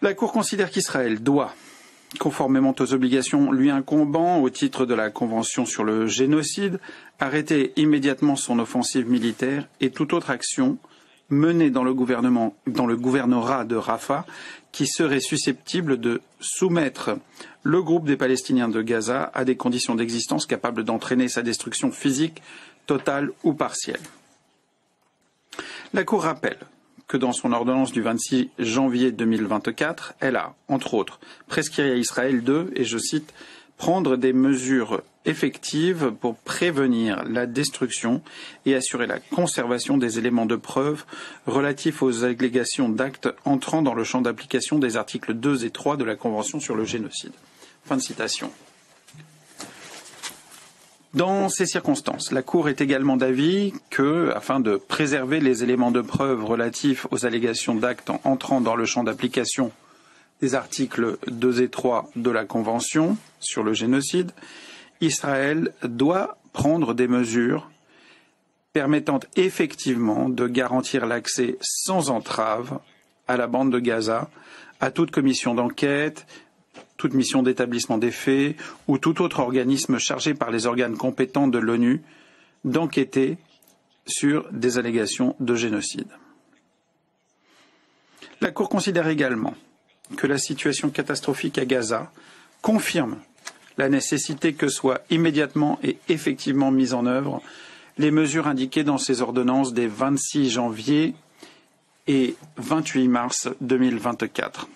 La Cour considère qu'Israël doit, conformément aux obligations lui incombant au titre de la Convention sur le génocide, arrêter immédiatement son offensive militaire et toute autre action menée dans le, gouvernement, gouvernorat de Rafah qui serait susceptible de soumettre le groupe des Palestiniens de Gaza à des conditions d'existence capables d'entraîner sa destruction physique totale ou partielle. La Cour rappelle que dans son ordonnance du 26 janvier 2024, elle a, entre autres, prescrit à Israël de, et je cite, prendre des mesures effectives pour prévenir la destruction et assurer la conservation des éléments de preuve relatifs aux allégations d'actes entrant dans le champ d'application des articles 2 et 3 de la Convention sur le génocide. Fin de citation. Dans ces circonstances, la Cour est également d'avis que, afin de préserver les éléments de preuve relatifs aux allégations d'actes entrant dans le champ d'application des articles 2 et 3 de la Convention sur le génocide, Israël doit prendre des mesures permettant effectivement de garantir l'accès sans entrave à la bande de Gaza, à toute commission d'enquête, toute mission d'établissement des faits ou tout autre organisme chargé par les organes compétents de l'ONU d'enquêter sur des allégations de génocide. La Cour considère également que la situation catastrophique à Gaza confirme la nécessité que soient immédiatement et effectivement mises en œuvre les mesures indiquées dans ces ordonnances des 26 janvier et 28 mars 2024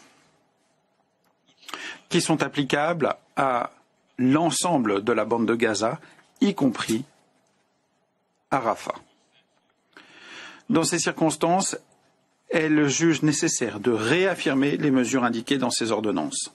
qui sont applicables à l'ensemble de la bande de Gaza, y compris à Rafah. Dans ces circonstances, elle juge nécessaire de réaffirmer les mesures indiquées dans ces ordonnances.